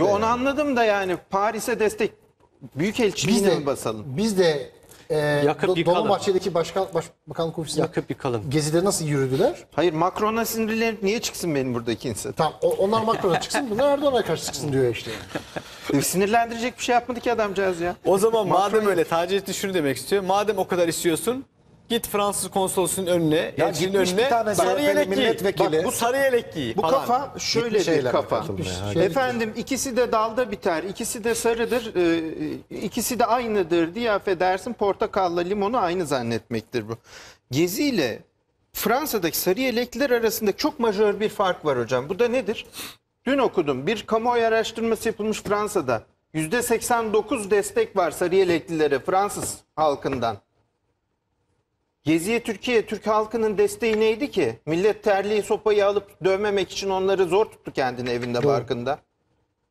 Yo, onu anladım da yani Paris'e destek Biz Büyükelçiliğine de mi basalım? biz de e, Yakıp Do- yıkalım. Dolmabahçe'deki başkan başbakanlık ofisine Yakıp yıkalım. gezide nasıl yürüdüler? Hayır Macron'a sinirlenip niye çıksın benim buradaki insan? Tamam o- onlar Macron'a çıksın bunlar Erdoğan'a karşı çıksın diyor işte. E, Sinirlendirecek bir şey yapmadı ki adamcağız ya. O zaman madem öyle Taceddin şunu demek istiyor. Madem o kadar istiyorsun git Fransız konsolosunun önüne, Ya elçinin gitmiş önüne bir tane sarı CHP'li yelek giy. milletvekili. Bak bu sarı yelek giy Bu falan. kafa şöyle Gitmiş bir kafa. katılmaya. Gitmiş. Ha. Efendim ikisi de dalda biter, ikisi de sarıdır, e, ikisi de aynıdır diye affedersin portakalla limonu aynı zannetmektir bu. Gezi ile Fransa'daki sarı yelekliler arasında çok majör bir fark var hocam. Bu da nedir? Dün okudum bir kamuoyu araştırması yapılmış Fransa'da. %89 destek var sarı yeleklilere Fransız halkından. Geziye Türkiye, Türk halkının desteği neydi ki? Millet terliği sopayı alıp dövmemek için onları zor tuttu kendini evinde barkında.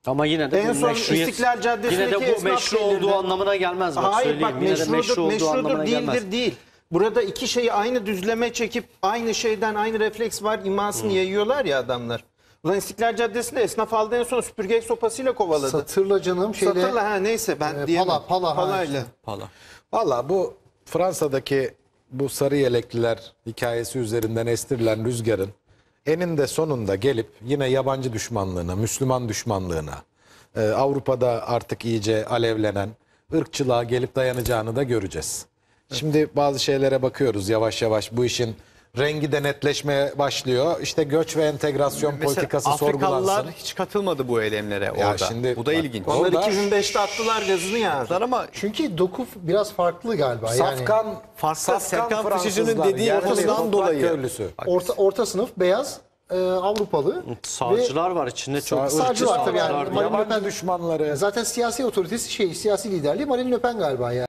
Ama yine de En bu son meşruiyet, İstiklal Caddesi'ndeki yine de bu meşru şeylerinde- olduğu anlamına gelmez bak Hayır söyleyeyim. bak meşrudur, meşru olduğu meşrudur değildir gelmez. değil. Burada iki şeyi aynı düzleme çekip aynı şeyden aynı refleks var imasını yayıyorlar ya adamlar. Ulan İstiklal Caddesi'nde esnaf aldı en son süpürge sopasıyla kovaladı. Satırla canım şeyle Satırla ha neyse ben e, diyemem. pala, pala, Palayla. Pala. Valla bu Fransa'daki bu sarı yelekliler hikayesi üzerinden estirilen rüzgarın eninde sonunda gelip yine yabancı düşmanlığına, Müslüman düşmanlığına, e, Avrupa'da artık iyice alevlenen ırkçılığa gelip dayanacağını da göreceğiz. Şimdi bazı şeylere bakıyoruz yavaş yavaş bu işin rengi de netleşmeye başlıyor. İşte göç ve entegrasyon Mesela politikası Afrikalılar sorgulansın. hiç katılmadı bu eylemlere Ya orada. şimdi bu da bak, ilginç. Onlar Onlar- 2005'te attılar gazını ya. Ama Çünkü doku biraz farklı galiba. Yani Safkan, Farklı, Serkan Fıçıcı'nın Fransızlar, dediği yerli toprak dolayı. köylüsü. orta, orta sınıf beyaz e, Avrupalı. Sağcılar var içinde çok Sağ- Sağcı var tabii yani. sağcılar Marine Le Yabancı Pen- düşmanları. Zaten siyasi otoritesi şey, siyasi liderliği Marine Le Pen galiba yani.